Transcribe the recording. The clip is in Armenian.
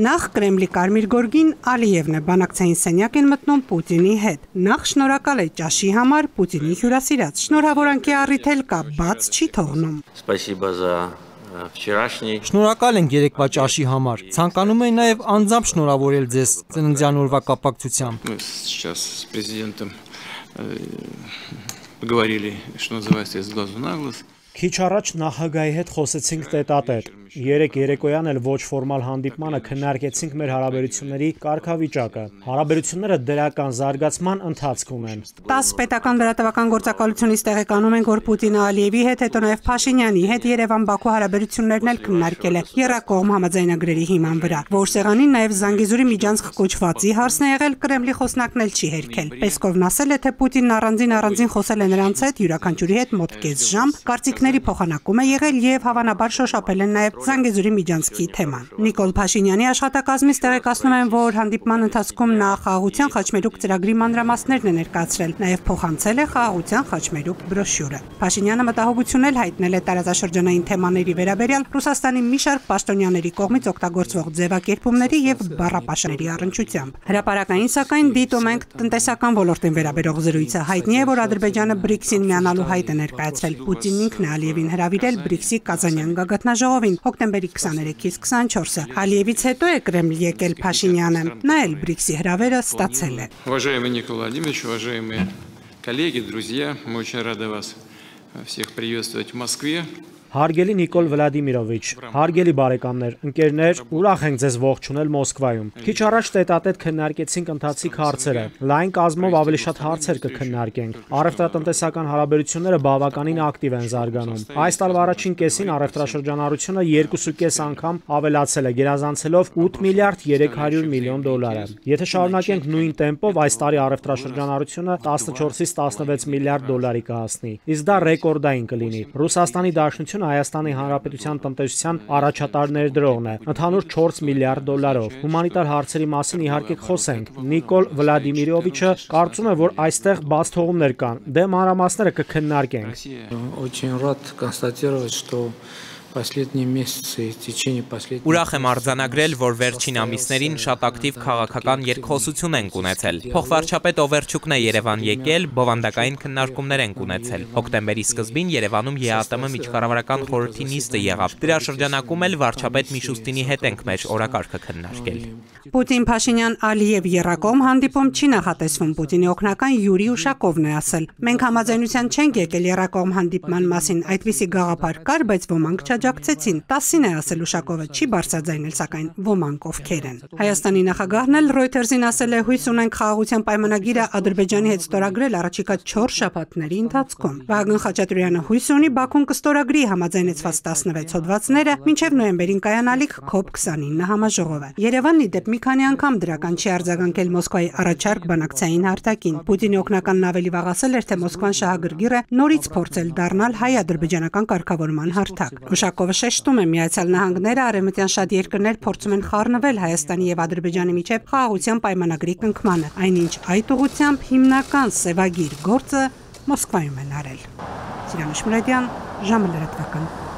Նախ Կրեմլի Կարմիր գորգին Ալիևն է բանակցային սենյակ են մտնում Պուտինի հետ։ Նախ շնորհակալ է ճաշի համար Պուտինի հյուրասիրած։ Շնորհավորանքի առիթ էլ կա, բաց չի թողնում։ Спасибо за вчерашний Շնորհակալ ենք երեկվա ճաշի համար։ Ցանկանում եմ նաև անձամբ շնորհավորել ձեզ ծննդյան օրվա կապակցությամբ։ Мы сейчас с президентом э, поговорили, что называется, из глазу на глаз. Քիչ առաջ նախագահի հետ խոսեցինք տետատետ։ Երեք երեկոյան էլ ոչ ֆորմալ հանդիպմանը քննարկեցինք մեր հարաբերությունների կարգավիճակը։ Հարաբերությունները դրական զարգացման ընթացքում են։ 10 պետական լրատվական գործակալությունից տեղեկանում ենք, որ Պուտինը Ալիևի հետ, հետո նաև Փաշինյանի հետ Երևան-Բաքու հարաբերություններն էլ քննարկել է Երակողմ համաձայնագրերի հիման վրա։ Որ սեղանին նաև Զանգեզուրի միջանցք կոչվածի հարցն է եղել, Կրեմլի խոսնակն էլ չի հերքել։ Պեսկովն ասել է, թե Պուտինն առանձին առանձին խոսել է նրանց հետ յուրաքանչյուրի հետ մոտ կես ժամ, կարծիքների փոխանակում է եղել եւ հավանաբար շոշափել են նաև Զանգեզուրի միջանցքի թեման։ Նիկոլ Փաշինյանի աշխատակազմից տեղեկացնում են, որ հանդիպման ընթացքում նա խաղաղության խաչմերուկ ծրագրի մանրամասներն է ներկայացրել, նաև փոխանցել է խաղաղության խաչմերուկ բրոշյուրը։ Փաշինյանը մտահոգություն էլ հայտնել է տարածաշրջանային թեմաների վերաբերյալ Ռուսաստանի մի շարք պաշտոնյաների կողմից օգտագործվող ձևակերպումների եւ բառապաշարների առնչությամբ։ Հրապարակային սակայն դիտում ենք տնտեսական ոլորտին վերաբերող զրույցը։ Հայտնի է, որ Ադրբեջանը BRICS-ին միանալու հայտ է ներկայացրել։ Պուտինն ինքն է Ալիևին հրավիրել BRICS-ի Կազանյան գագաթնաժողովին հոկտեմբերի 23-ից 24-ը։ Ալիևից հետո է Կրեմլ եկել Փաշինյանը։ Նա էլ BRICS-ի հրավերը ստացել է։ Уважаемый Николай Владимирович, уважаемые коллеги, друзья, мы очень рады вас всех приветствовать в Москве. Հարգելի Նիկոլ Վլադիմիրովիչ, հարգելի բարեկամներ, ընկերներ, ուրախ ենք ձեզ ողջունել Մոսկվայում։ Քիչ առաջ տետատետ քննարկեցինք ընթացիկ հարցերը։ Լայն կազմով ավելի շատ հարցեր կքննարկենք։ Առևտրատնտեսական հարաբերությունները բավականին ակտիվ են զարգանում։ Այս տարվա առաջին կեսին առևտրաշրջանառությունը 2.5 անգամ ավելացել է, գերազանցելով 8 միլիարդ 300 միլիոն դոլարը։ Եթե շարունակենք նույն տեմպով, այս տարի առևտրաշրջանառությունը 14-ից 16 միլիարդ դոլարի կհասնի։ Իսկ դա ռեկորդային կլինի։ Ռուսաստանի Դաշնությունը Հայաստանի Հանրապետության տնտեսության առաջատար ներդրողն է, ընդհանուր 4 միլիարդ դոլարով։ Հումանիտար հարցերի մասին իհարկե խոսենք։ Նիկոլ Վլադիմիրովիչը կարծում է, որ այստեղ բաց թողումներ կան։ Դե մանրամասները կքննարկենք։ Россия Очень рад констатировать, что последние месяцы, в течение последних... Ուրախ եմ արձանագրել, որ վերջին ամիսներին շատ ակտիվ քաղաքական երկխոսություն ենք ունեցել։ Փոխվարչապետ Օվերչուկն է Երևան եկել, բովանդակային քննարկումներ ենք ունեցել։ Հոկտեմբերի սկզբին Երևանում ԵԱՏՄ միջկառավարական խորհրդի նիստը եղավ։ Դրա շրջանակում էլ վարչապետ Միշուստինի հետ ենք մեր օրակարգը քննարկել։ Պուտին Փաշինյան Ալիև Երակոմ հանդիպում չի նախատեսվում Պուտինի օգնական Յուրի Ուշակովն է ասել։ Մենք համաձայնության չենք եկել Երակոմ հանդիպման մասին, այդպիսի գաղափար կար, բայց ոմանք չաջակցեցին։ 10-ին է ասել Ուշակովը, չի բարձրաձայնել սակայն ոմանք ովքեր են։ Հայաստանի նախագահն էլ Reuters-ին ասել է հույս ունենք խաղաղության պայմանագիրը Ադրբեջանի հետ ստորագրել առաջիկա 4 շաբաթների ընթացքում։ Վահագն Խաչատրյանը հույս ունի Բաքուն կստորագրի համաձայնեցված 16 հոդվածները մինչև նոյեմբերին կայանալիք COP29 համաժողովը։ Երևանն ի դեպ մի քանի անգամ դրական չի արձագանքել Մոսկվայի առաջարկ բանակցային հարթակին։ Պուտինի օկնականն ավելի վաղ ասել էր, թե Մոսկվան շահագրգիռ է նորից փորձել դառնալ հայ-ադրբեջանական կարգավորման հարթակ։ Ուշակովը շեշտում է Միացյալ Նահանգները արևմտյան շատ երկրներ փորձում են խառնվել Հայաստանի եւ Ադրբեջանի միջև խաղաղության պայմանագրի կնքմանը, այնինչ այդ ուղությամբ հիմնական սևագիր գործը Մոսկվայում են արել։ Սիրան Շմրադյան, ժամը լրատվական։